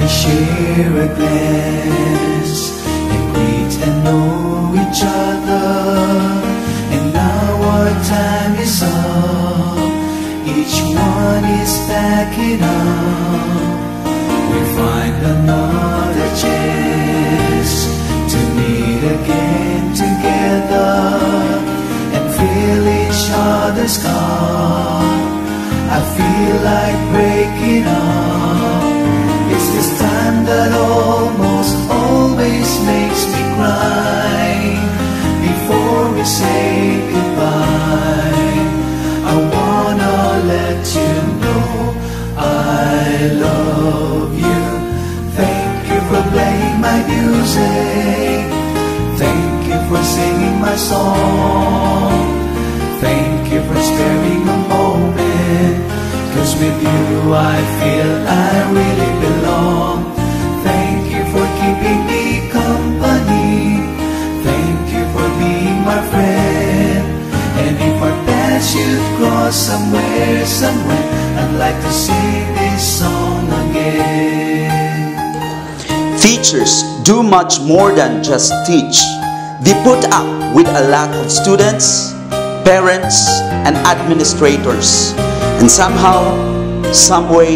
Hardly share a glance and greet and know each other. And now our time is up. Each one is backing up. We find another chance to meet again together and feel each other's calm. I feel like say goodbye. I wanna let you know I love you. Thank you for playing my music. Thank you for singing my song. Thank you for sparing a moment. Cause with you I feel I really somewhere, somewhere, I'd like to sing this song again. Teachers do much more than just teach. They put up with a lot of students, parents, and administrators. And somehow, some way,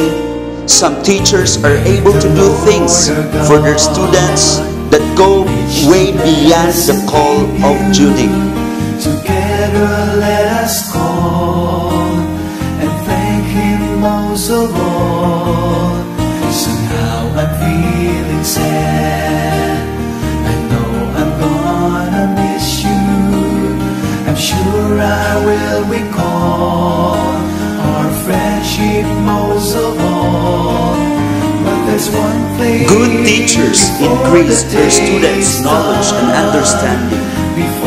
some teachers are able to do things for their students that go way beyond the call of duty. Together let us Somehow I'm feeling sad. I know I'm gonna miss you. I'm sure I will recall our friendship most of all. But there's one thing Good teachers increase the their students' knowledge and understanding.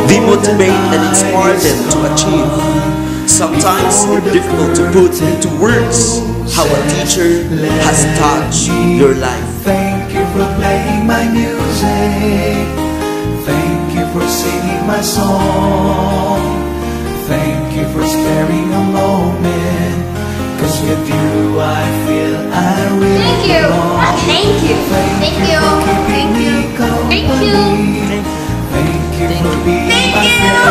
They the motivate and inspire them to achieve. Gone. Sometimes it's difficult to put into words how a teacher has touched your life. Thank you for playing my music. Thank you for singing my song. Thank you for sparing a moment. Cause with you I feel I really Thank you. belong. Thank you. Thank you. for keeping Thank you. me Thank you. company. Thank you for being Thank you. Thank you. Thank you.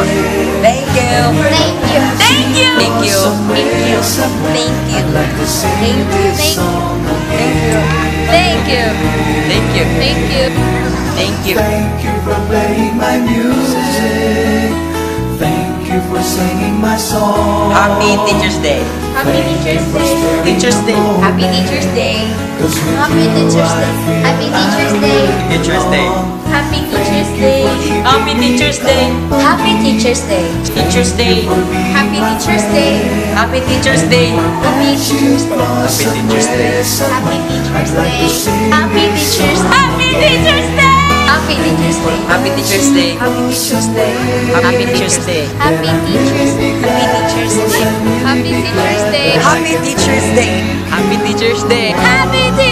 Thank you. Thank you. Thank you. Thank you. I'd like to Thank you. Thank you. song again. Thank you. Thank you. Thank you. Thank you. Thank you for playing my music. Thank you for singing my song. Happy Teacher's Day. Happy Teacher's Day. Teacher's Day. Happy Teacher's Day. Happy Teacher's Day. Happy Teacher's Day. Teacher's Day. Happy Teacher's Day. Happy Teacher's Day. Happy Teacher's Day. Teacher's Day. Happy Teacher's Day. Happy Teacher's Day. Happy Teacher's Day. Happy Teacher's Day. Happy Teacher's Day. Happy Teacher's Happy Teacher's Day. Happy Teacher's Day. Happy Teacher's Day. Happy Teacher's Day. Happy Teacher's Day. Happy Teacher's Day. Happy Teacher's Day. Happy Teacher's Day. Happy Teacher's Day. Happy Teacher's Day. Happy Teacher's